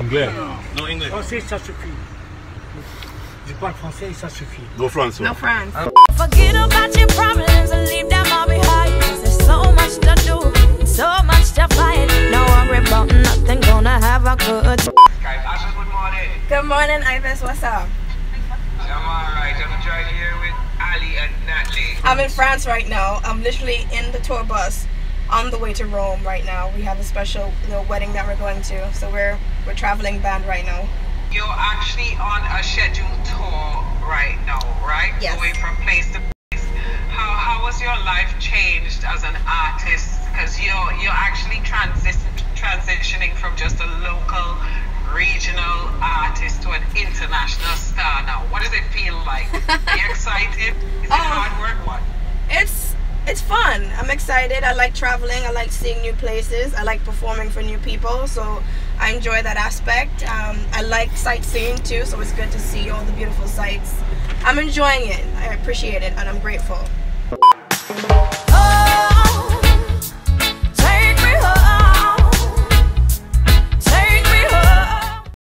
Anglais. No English. Français, ça suffit. Je parle français, ça suffit. No France. No France. Ah. Forget about your problems and leave them all behind. 'Cause There's so much to do, so much to find. No worry about nothing, gonna have a good Guys, Asher, good morning. Good morning, Ivis. What's up? I'm alright. I'm joined here with Ali and Natalie. I'm in France right now. I'm literally in the tour bus on the way to Rome right now. We have a special little wedding that we're going to, so we're we're traveling band right now. You're actually on a scheduled tour right now, right? Yes. Going from place to place. How how was your life changed as an artist? Because you're you're actually transition transitioning from just a local regional artist to an international star now. What does it feel like? Are you excited? Is it Oh. hard work? What? It's it's fun. I'm excited. I like traveling. I like seeing new places. I like performing for new people. So I enjoy that aspect. Um, I like sightseeing too. So it's good to see all the beautiful sights. I'm enjoying it. I appreciate it, and I'm grateful.